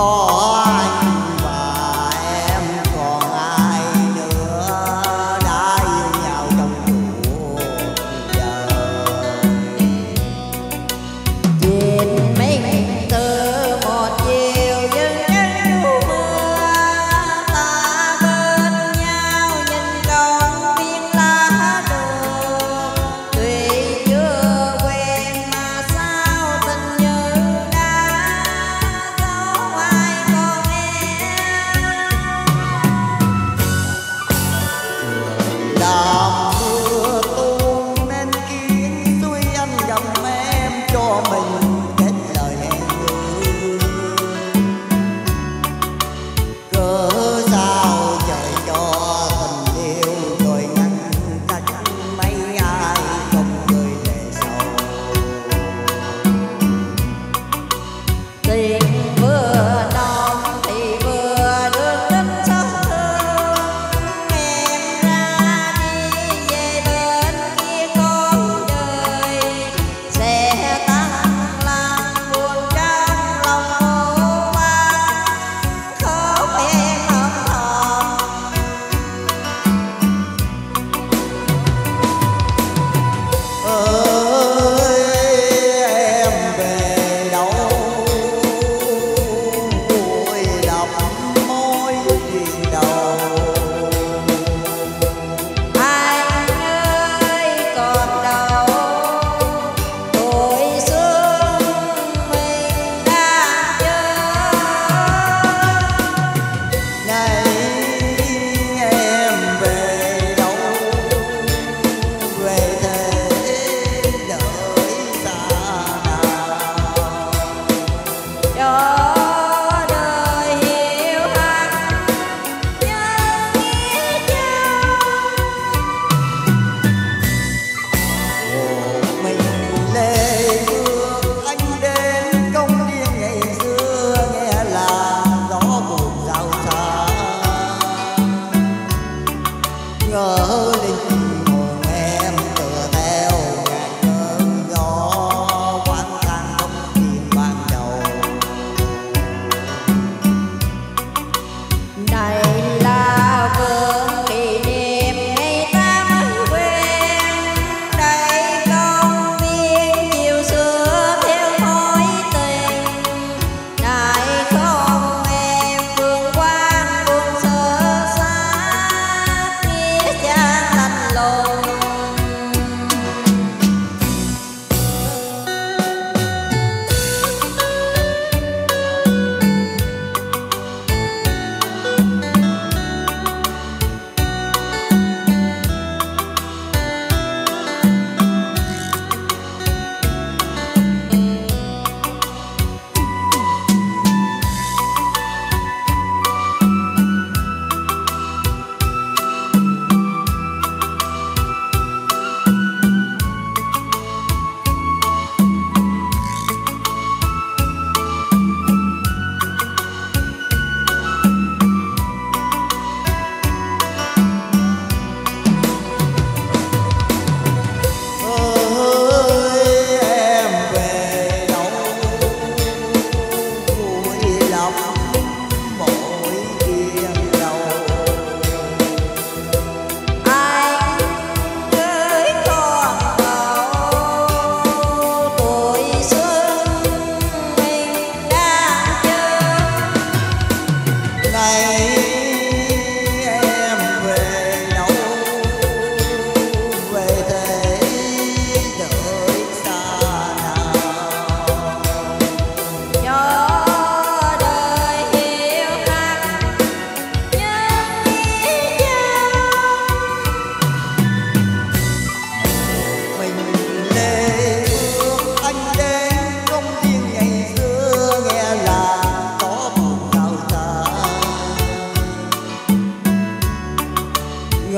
啊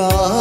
Oh.